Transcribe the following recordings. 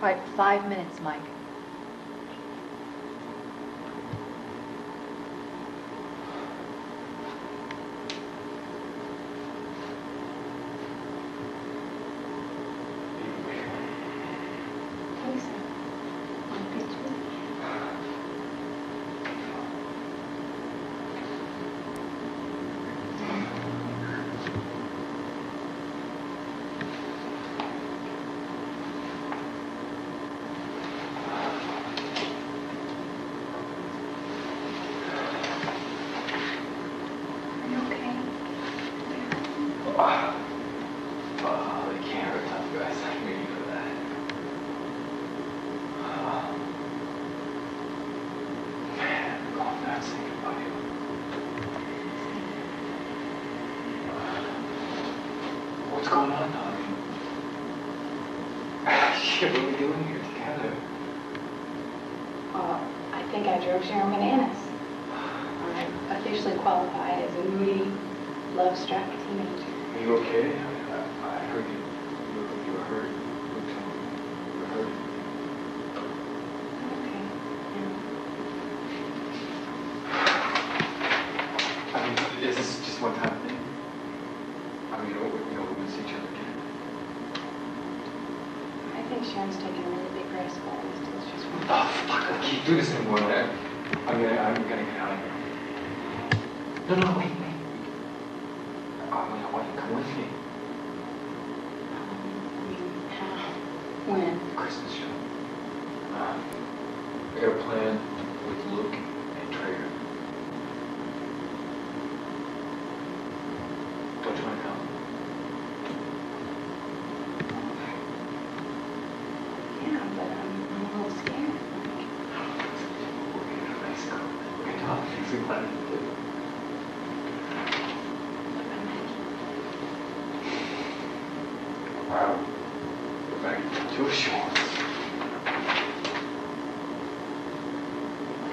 All right, five minutes, Mike. For that. Man, I'm. What's going on, Tommy? Shit, what are we doing here together? I think I drove Sharon bananas. I officially qualify as a moody, love-struck teenager. Are you okay? I, I, I heard you. You were, you were hurt. You looked so- you were hurt. Okay. I mean, is this just one time thing? I mean, you know, we- you know, we'll see each other again. I think Sharon's taking a really big risk, but at least it's just one. Oh, fuck, I can't do this anymore, man. I'm gonna, I'm gonna get out of here. No, no, wait, I mean, I want you to come with me. How? When? Christmas show. Um, I got a plan with Luke and Trader. Don't you wanna come? Yeah, but I'm, I'm a little scared. We're gonna have a nice coat. We're gonna talk things we wanted to do. Wow. We're back to a show.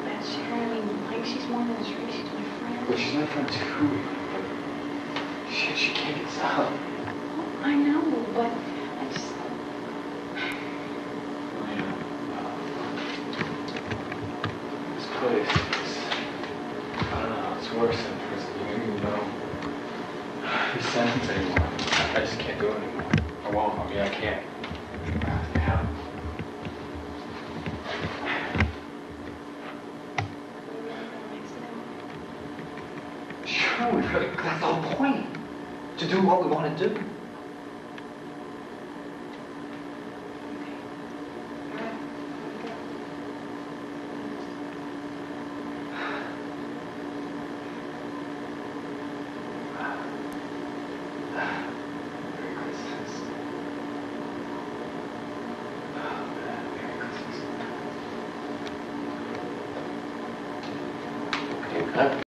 But Sharon, I mean, like, she's more than a shrink, she's my friend. But she's my friend too. Shit, she can't get stopped. I know, but I just, This place is, I don't know, it's worse than prison. You don't even know your sentence anymore. I I just can't do it anymore. I won't. I mean, I can't. Sure, we really, that's the whole point. To do what we want to do. Merry Christmas. Oh, man, Merry Christmas. Okay, cut.